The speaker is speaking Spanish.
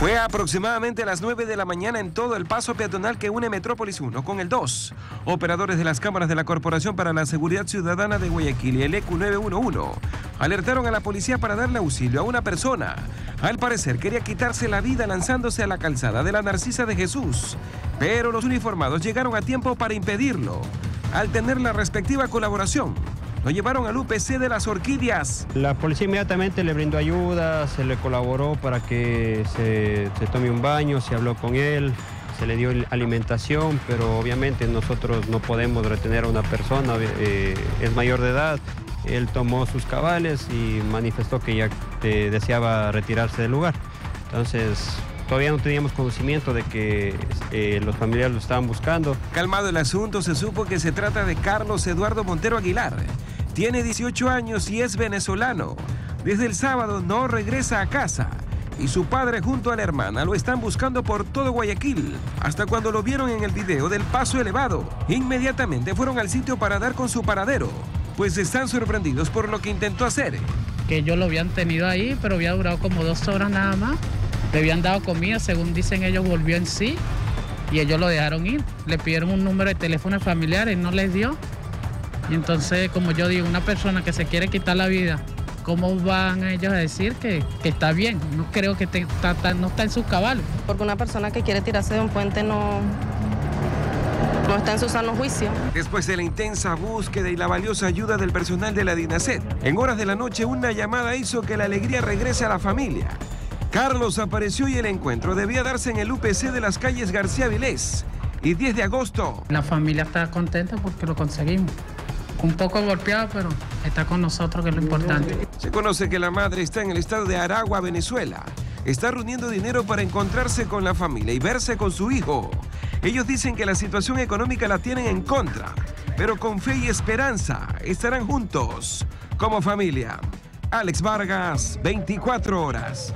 Fue aproximadamente a las 9 de la mañana en todo el paso peatonal que une Metrópolis 1 con el 2. Operadores de las cámaras de la Corporación para la Seguridad Ciudadana de Guayaquil y el EQ 911 alertaron a la policía para darle auxilio a una persona. Al parecer quería quitarse la vida lanzándose a la calzada de la Narcisa de Jesús, pero los uniformados llegaron a tiempo para impedirlo. Al tener la respectiva colaboración, lo llevaron al UPC de las Orquídeas. La policía inmediatamente le brindó ayuda, se le colaboró para que se, tome un baño, se habló con él, se le dio alimentación, pero obviamente nosotros no podemos retener a una persona, eh, es mayor de edad. Él tomó sus cabales y manifestó que ya eh, deseaba retirarse del lugar. Entonces, todavía no teníamos conocimiento de que eh, los familiares lo estaban buscando. Calmado el asunto, se supo que se trata de Carlos Eduardo Montero Aguilar. Tiene 18 años y es venezolano. Desde el sábado no regresa a casa y su padre junto a la hermana lo están buscando por todo Guayaquil, hasta cuando lo vieron en el video del paso elevado. Inmediatamente fueron al sitio para dar con su paradero, pues están sorprendidos por lo que intentó hacer. Que ellos lo habían tenido ahí, pero había durado como dos horas nada más. Le habían dado comida, según dicen ellos, volvió en sí y ellos lo dejaron ir. Le pidieron un número de teléfono familiar y no les dio. Y entonces, como yo digo, una persona que se quiere quitar la vida, ¿cómo van ellos a decir que, está bien? No creo que no está en su cabal. Porque una persona que quiere tirarse de un puente no, no está en su sano juicio. Después de la intensa búsqueda y la valiosa ayuda del personal de la DINASET, en horas de la noche una llamada hizo que la alegría regrese a la familia. Carlos apareció y el encuentro debía darse en el UPC de las calles García Vilés. Y 10 de agosto. La familia está contenta porque lo conseguimos un poco golpeado, pero está con nosotros, que es lo importante. Se conoce que la madre está en el estado de Aragua, Venezuela. Está reuniendo dinero para encontrarse con la familia y verse con su hijo. Ellos dicen que la situación económica la tienen en contra, pero con fe y esperanza estarán juntos como familia. Alex Vargas, 24 horas.